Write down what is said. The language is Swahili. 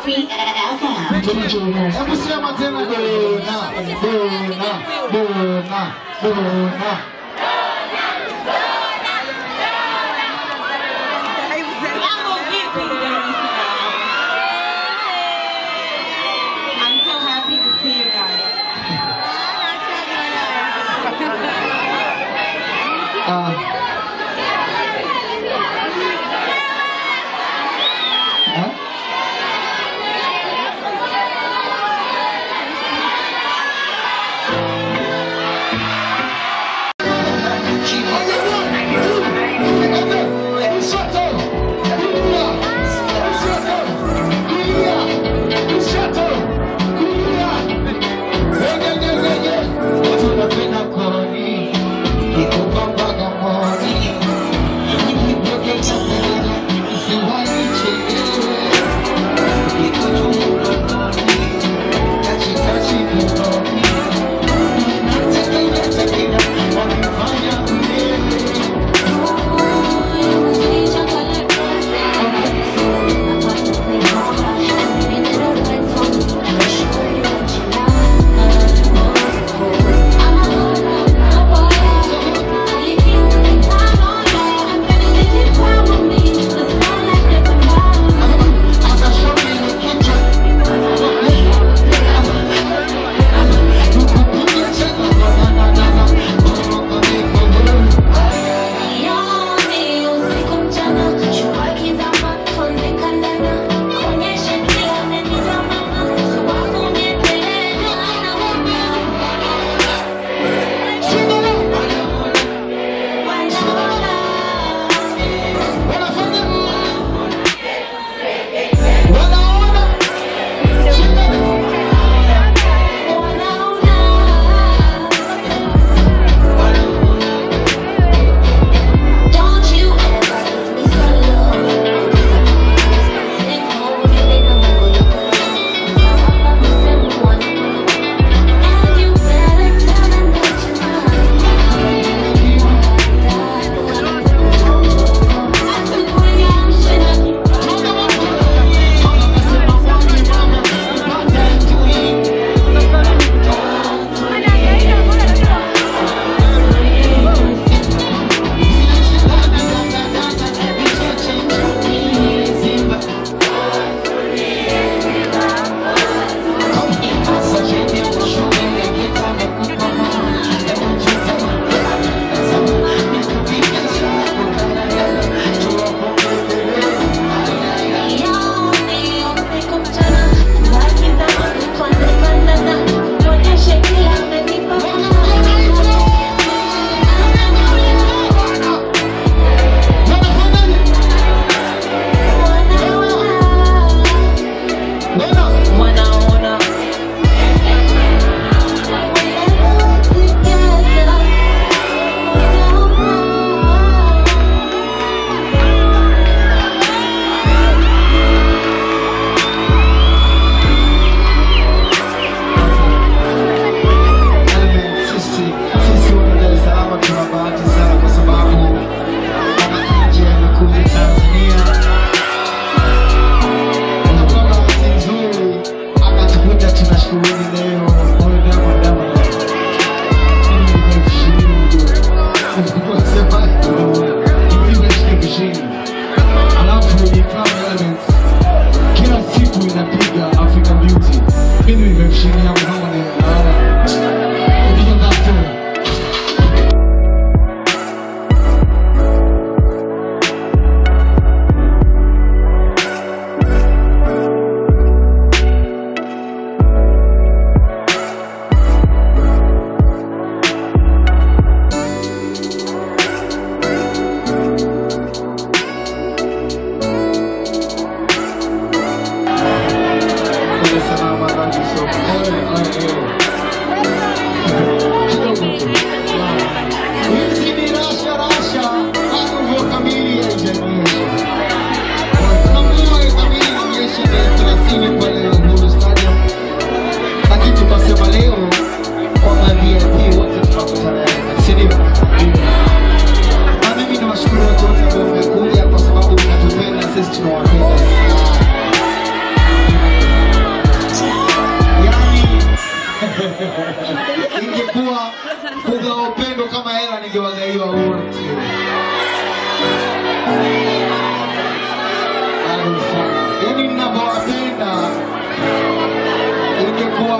Free FM. Ebusia matena bona bona bona bona. this to our people. Yaani, ingekuwa kugawa upendo kama hela, ningewagaiwa huru. Yaani, Ninavyowapenda ingekuwa